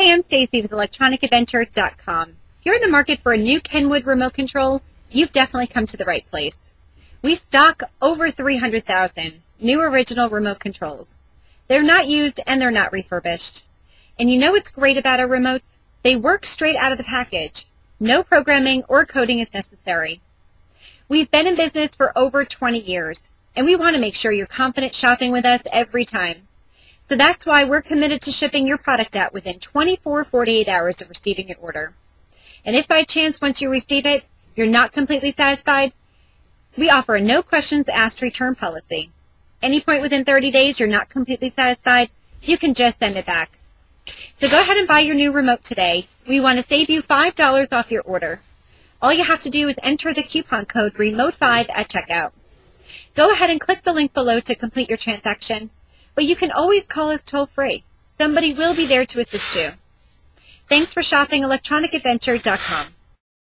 Hey, I'm Stacy with electronicadventure.com. If you're in the market for a new Kenwood remote control, you've definitely come to the right place. We stock over 300,000 new original remote controls. They're not used and they're not refurbished. And you know what's great about our remotes? They work straight out of the package. No programming or coding is necessary. We've been in business for over 20 years, and we want to make sure you're confident shopping with us every time. So that's why we're committed to shipping your product out within 24 48 hours of receiving your order. And if by chance once you receive it, you're not completely satisfied, we offer a no questions asked return policy. Any point within 30 days you're not completely satisfied, you can just send it back. So go ahead and buy your new remote today. We want to save you $5 off your order. All you have to do is enter the coupon code REMOTE5 at checkout. Go ahead and click the link below to complete your transaction but you can always call us toll free. Somebody will be there to assist you. Thanks for shopping electronicadventure.com.